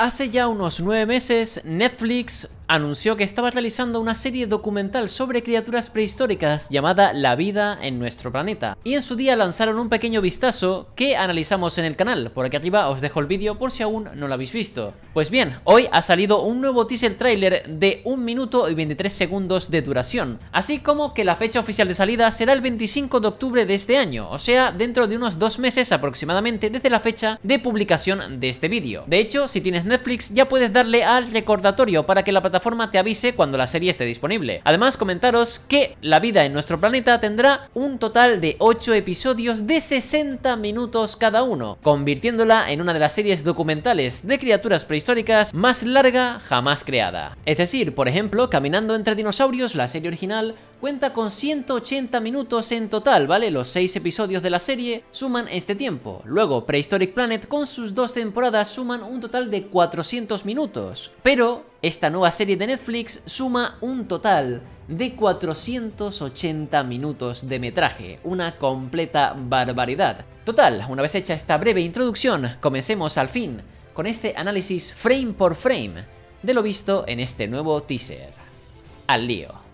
Hace ya unos nueve meses, Netflix anunció que estaba realizando una serie documental sobre criaturas prehistóricas llamada La vida en nuestro planeta. Y en su día lanzaron un pequeño vistazo que analizamos en el canal. Por aquí arriba os dejo el vídeo por si aún no lo habéis visto. Pues bien, hoy ha salido un nuevo teaser trailer de 1 minuto y 23 segundos de duración. Así como que la fecha oficial de salida será el 25 de octubre de este año, o sea, dentro de unos dos meses aproximadamente desde la fecha de publicación de este vídeo. De hecho, si tienes Netflix ya puedes darle al recordatorio para que la plataforma forma te avise cuando la serie esté disponible. Además, comentaros que La vida en nuestro planeta tendrá un total de 8 episodios de 60 minutos cada uno, convirtiéndola en una de las series documentales de criaturas prehistóricas más larga jamás creada. Es decir, por ejemplo, Caminando entre dinosaurios, la serie original, cuenta con 180 minutos en total, ¿vale? Los 6 episodios de la serie suman este tiempo. Luego, Prehistoric Planet con sus dos temporadas suman un total de 400 minutos. Pero esta nueva serie de Netflix suma un total de 480 minutos de metraje, una completa barbaridad. Total, una vez hecha esta breve introducción, comencemos al fin con este análisis frame por frame de lo visto en este nuevo teaser. Al lío.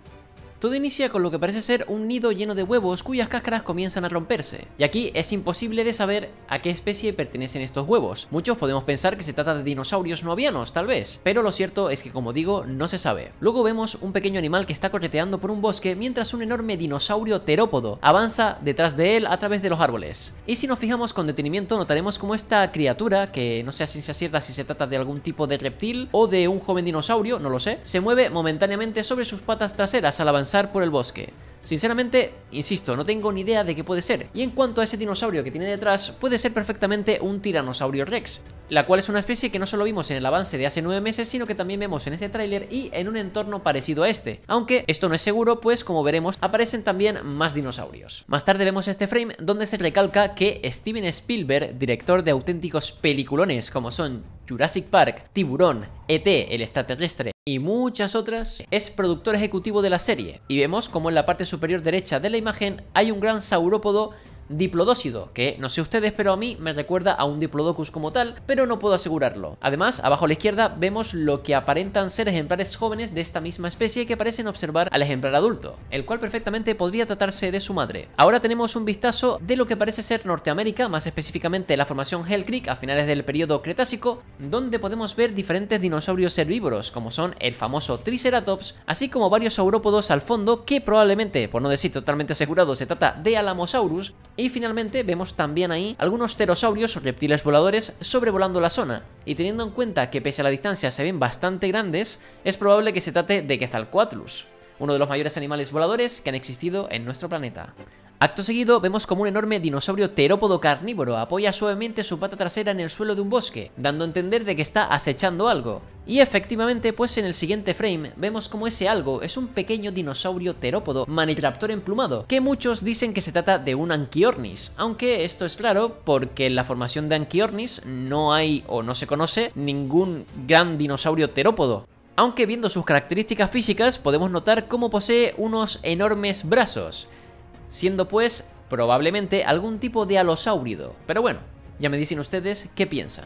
Todo inicia con lo que parece ser un nido lleno de huevos cuyas cáscaras comienzan a romperse. Y aquí es imposible de saber a qué especie pertenecen estos huevos. Muchos podemos pensar que se trata de dinosaurios no avianos, tal vez, pero lo cierto es que como digo, no se sabe. Luego vemos un pequeño animal que está correteando por un bosque mientras un enorme dinosaurio terópodo avanza detrás de él a través de los árboles. Y si nos fijamos con detenimiento notaremos como esta criatura, que no sé si se acierta si se trata de algún tipo de reptil o de un joven dinosaurio, no lo sé, se mueve momentáneamente sobre sus patas traseras al avanzar por el bosque. Sinceramente, insisto, no tengo ni idea de qué puede ser. Y en cuanto a ese dinosaurio que tiene detrás, puede ser perfectamente un tiranosaurio rex, la cual es una especie que no solo vimos en el avance de hace 9 meses, sino que también vemos en este tráiler y en un entorno parecido a este. Aunque esto no es seguro, pues como veremos, aparecen también más dinosaurios. Más tarde vemos este frame donde se recalca que Steven Spielberg, director de auténticos peliculones como son Jurassic Park, Tiburón, ET, el extraterrestre y muchas otras, es productor ejecutivo de la serie. Y vemos como en la parte superior derecha de la imagen hay un gran saurópodo diplodócido, que no sé ustedes, pero a mí me recuerda a un diplodocus como tal, pero no puedo asegurarlo. Además, abajo a la izquierda vemos lo que aparentan ser ejemplares jóvenes de esta misma especie que parecen observar al ejemplar adulto, el cual perfectamente podría tratarse de su madre. Ahora tenemos un vistazo de lo que parece ser Norteamérica, más específicamente la formación Hell Creek a finales del periodo Cretácico, donde podemos ver diferentes dinosaurios herbívoros, como son el famoso Triceratops, así como varios saurópodos al fondo que probablemente, por no decir totalmente asegurado, se trata de Alamosaurus, y finalmente vemos también ahí algunos pterosaurios o reptiles voladores sobrevolando la zona, y teniendo en cuenta que pese a la distancia se ven bastante grandes, es probable que se trate de Quetzalcoatlus, uno de los mayores animales voladores que han existido en nuestro planeta. Acto seguido vemos como un enorme dinosaurio terópodo carnívoro apoya suavemente su pata trasera en el suelo de un bosque, dando a entender de que está acechando algo. Y efectivamente, pues en el siguiente frame vemos como ese algo es un pequeño dinosaurio terópodo maniraptor emplumado, que muchos dicen que se trata de un Anchiornis, aunque esto es claro porque en la formación de Anchiornis no hay o no se conoce ningún gran dinosaurio terópodo, aunque viendo sus características físicas podemos notar cómo posee unos enormes brazos, siendo pues probablemente algún tipo de alosáurido. Pero bueno, ya me dicen ustedes qué piensan.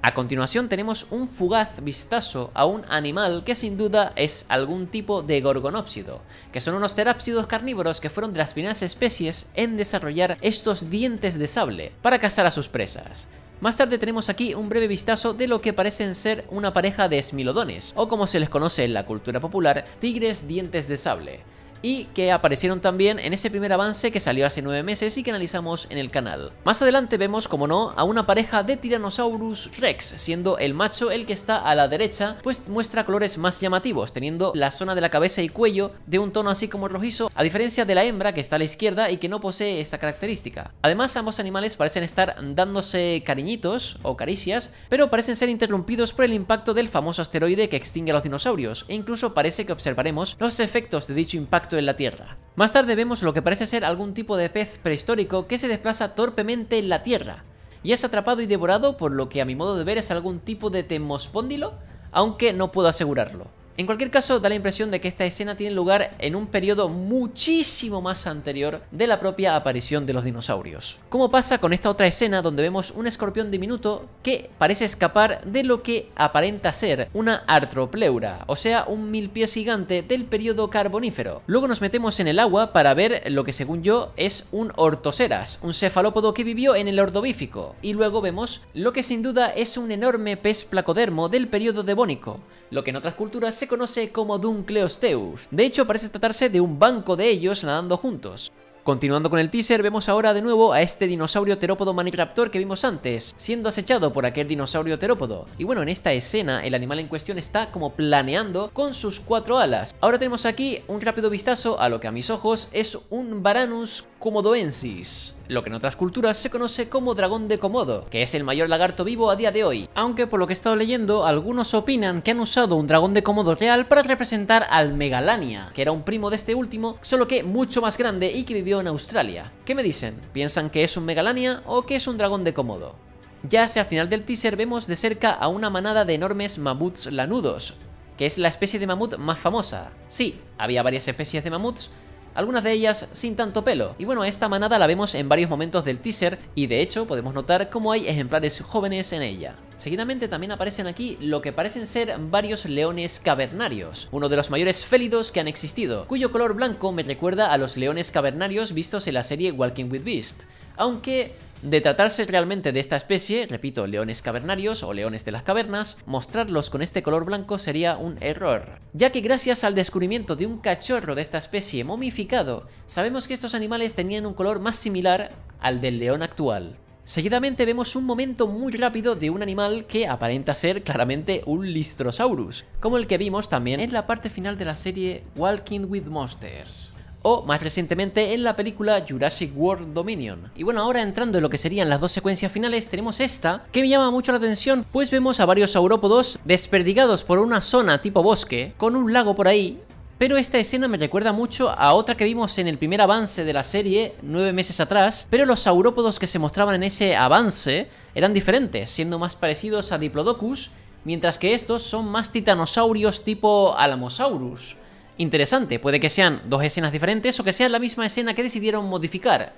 A continuación tenemos un fugaz vistazo a un animal que sin duda es algún tipo de gorgonópsido, que son unos terápsidos carnívoros que fueron de las primeras especies en desarrollar estos dientes de sable para cazar a sus presas. Más tarde tenemos aquí un breve vistazo de lo que parecen ser una pareja de esmilodones, o como se les conoce en la cultura popular, tigres dientes de sable y que aparecieron también en ese primer avance que salió hace 9 meses y que analizamos en el canal. Más adelante vemos, como no, a una pareja de Tyrannosaurus Rex, siendo el macho el que está a la derecha, pues muestra colores más llamativos, teniendo la zona de la cabeza y cuello de un tono así como rojizo, a diferencia de la hembra que está a la izquierda y que no posee esta característica. Además, ambos animales parecen estar dándose cariñitos o caricias, pero parecen ser interrumpidos por el impacto del famoso asteroide que extingue a los dinosaurios, e incluso parece que observaremos los efectos de dicho impacto en la Tierra. Más tarde vemos lo que parece ser algún tipo de pez prehistórico que se desplaza torpemente en la Tierra, y es atrapado y devorado por lo que a mi modo de ver es algún tipo de temospóndilo, aunque no puedo asegurarlo. En cualquier caso, da la impresión de que esta escena tiene lugar en un periodo muchísimo más anterior de la propia aparición de los dinosaurios. Como pasa con esta otra escena donde vemos un escorpión diminuto que parece escapar de lo que aparenta ser una artropleura, o sea, un mil pies gigante del periodo carbonífero. Luego nos metemos en el agua para ver lo que según yo es un ortoceras, un cefalópodo que vivió en el ordovífico. Y luego vemos lo que sin duda es un enorme pez placodermo del periodo devónico, lo que en otras culturas se conoce como Duncleosteus. De hecho, parece tratarse de un banco de ellos nadando juntos. Continuando con el teaser, vemos ahora de nuevo a este dinosaurio terópodo maniraptor que vimos antes, siendo acechado por aquel dinosaurio terópodo. Y bueno, en esta escena el animal en cuestión está como planeando con sus cuatro alas. Ahora tenemos aquí un rápido vistazo a lo que a mis ojos es un Varanus comodoensis, lo que en otras culturas se conoce como dragón de Komodo, que es el mayor lagarto vivo a día de hoy. Aunque por lo que he estado leyendo, algunos opinan que han usado un dragón de Komodo real para representar al Megalania, que era un primo de este último, solo que mucho más grande y que vivió en Australia. ¿Qué me dicen? ¿Piensan que es un Megalania o que es un dragón de Komodo? Ya hacia el final del teaser vemos de cerca a una manada de enormes mamuts lanudos, que es la especie de mamut más famosa. Sí, había varias especies de mamuts, algunas de ellas sin tanto pelo. Y bueno, esta manada la vemos en varios momentos del teaser y de hecho podemos notar cómo hay ejemplares jóvenes en ella. Seguidamente también aparecen aquí lo que parecen ser varios leones cavernarios, uno de los mayores félidos que han existido, cuyo color blanco me recuerda a los leones cavernarios vistos en la serie Walking with Beast, aunque de tratarse realmente de esta especie, repito, leones cavernarios o leones de las cavernas, mostrarlos con este color blanco sería un error, ya que gracias al descubrimiento de un cachorro de esta especie momificado, sabemos que estos animales tenían un color más similar al del león actual. Seguidamente vemos un momento muy rápido de un animal que aparenta ser claramente un Listrosaurus, como el que vimos también en la parte final de la serie Walking with Monsters o más recientemente en la película Jurassic World Dominion. Y bueno, ahora entrando en lo que serían las dos secuencias finales, tenemos esta que me llama mucho la atención, pues vemos a varios saurópodos desperdigados por una zona tipo bosque, con un lago por ahí, pero esta escena me recuerda mucho a otra que vimos en el primer avance de la serie, nueve meses atrás, pero los saurópodos que se mostraban en ese avance eran diferentes, siendo más parecidos a Diplodocus, mientras que estos son más titanosaurios tipo Alamosaurus interesante. Puede que sean dos escenas diferentes o que sea la misma escena que decidieron modificar.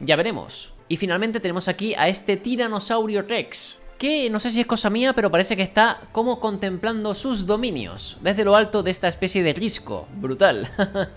Ya veremos. Y finalmente tenemos aquí a este Tiranosaurio Rex, que no sé si es cosa mía, pero parece que está como contemplando sus dominios, desde lo alto de esta especie de risco. Brutal.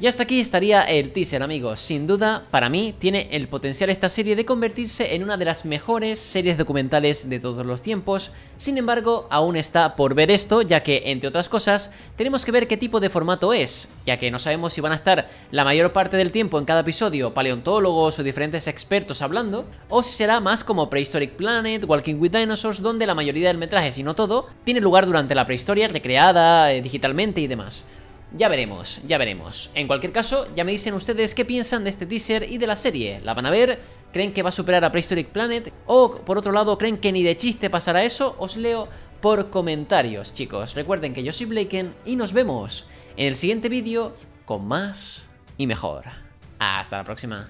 Y hasta aquí estaría el teaser amigos, sin duda para mí tiene el potencial esta serie de convertirse en una de las mejores series documentales de todos los tiempos, sin embargo aún está por ver esto ya que entre otras cosas tenemos que ver qué tipo de formato es, ya que no sabemos si van a estar la mayor parte del tiempo en cada episodio paleontólogos o diferentes expertos hablando, o si será más como Prehistoric Planet, Walking with Dinosaurs donde la mayoría del metraje, si no todo, tiene lugar durante la prehistoria recreada eh, digitalmente y demás. Ya veremos, ya veremos. En cualquier caso, ya me dicen ustedes qué piensan de este teaser y de la serie. ¿La van a ver? ¿Creen que va a superar a Prehistoric Planet? ¿O, por otro lado, creen que ni de chiste pasará eso? Os leo por comentarios, chicos. Recuerden que yo soy Blaken y nos vemos en el siguiente vídeo con más y mejor. Hasta la próxima.